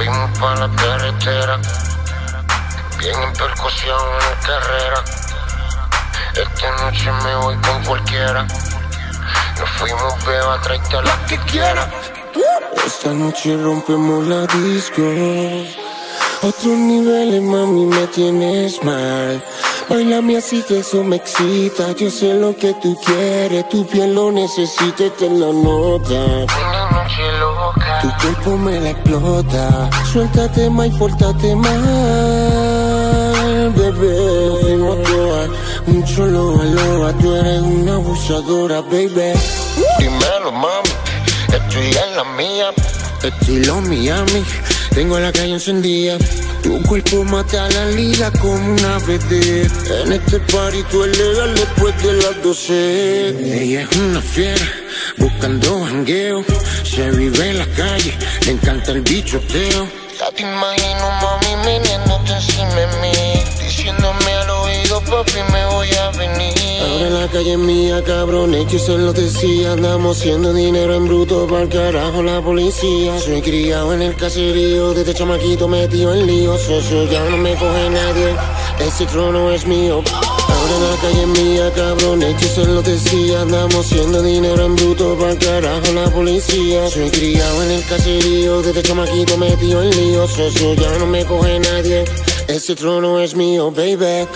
fuimos para la carretera, bien en percusión en carrera. Esta noche me voy con cualquiera. Nos fuimos, beba, tráete la que quiera. Esta noche rompemos la disco. Otros niveles, mami, me tienes mal. Bailame así que eso me excita. Yo sé lo que tú quieres, tu piel lo necesita, te la nota. Una noche loca. Tu cuerpo me la explota. Suéltate más y pórtate mal, bebé. Fuimos todas, mucho loa loa. Tú eres una abusadora, baby. Dímelo, mami, estoy en la mía. Estilo Miami, tengo la calle encendida. Tu cuerpo mata la liga como una BD. En este party tú es legal después de las 12. Ella es una fiera, buscando jangueo. Se vive en la calle, le encanta el bichoteo. Ya te imagino, mami, de mí. Diciéndome calle es mía, cabrones, yo se lo decía. Andamos haciendo dinero en bruto para carajo la policía. Soy criado en el caserío, desde chamaquito metido en lío. Socio, ya no me coge nadie, ese trono es mío. Ahora la calle es mía, cabrones, yo se lo decía. Andamos haciendo dinero en bruto para carajo la policía. Soy criado en el caserío, desde chamaquito metido en lío. Socio, ya no me coge nadie, ese trono es mío, baby.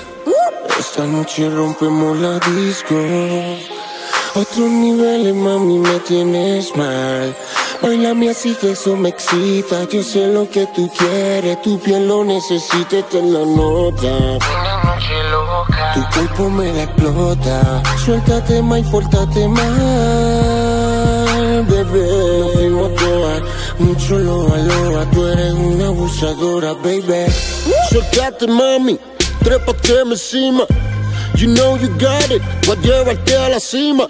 Esta noche rompemos la disco. Otros niveles, mami, me tienes mal. Bailame así que eso me excita. Yo sé lo que tú quieres, tu piel lo necesita, te la nota. Una noche loca. Tu cuerpo me la explota. Suéltate más y pórtate mal, bebé. Nos fuimos todas, mucho loa loa. Tú eres una abusadora, baby. Suéltate, mami, trépate encima. You know you got it, voy a llevarte a la cima.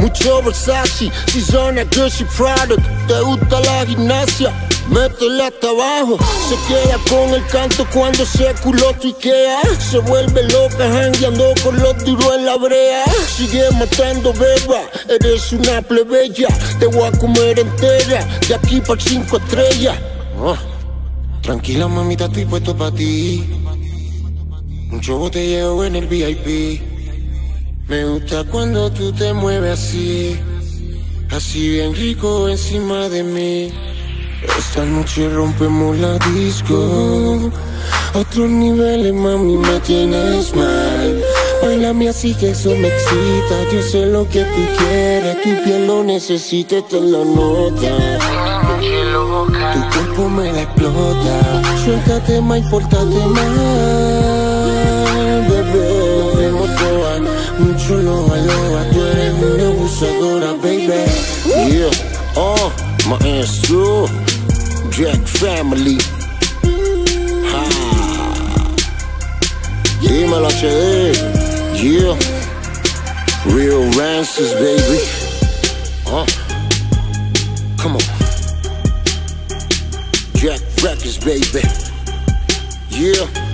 Mucho Versace, Seasona, Gucci product. Te gusta la gimnasia, métela hasta abajo. Se queda con el canto cuando se culo tuiquea. Se vuelve loca, jangueando con los duros en la brea. Sigue matando beba, eres una plebeya. Te voy a comer entera, de aquí para cinco estrellas. Ah, Tranquila, mamita, estoy puesto para ti. Mucho botelleo en el VIP. Me gusta cuando tú te mueves así, así bien rico encima de mí. Esta noche rompemos la disco. Otros niveles, mami, me tienes mal. Bailame así que eso me excita. Yo sé lo que tú quieres, tu piel lo necesita, te lo nota. Tu cuerpo me la explota. Suéltate más y pórtate Yeah, oh, maestro, Jack Family. Ha. Dímelo HD, yeah. Real Rances, baby. Uh, come on. Jack Records, baby. Yeah.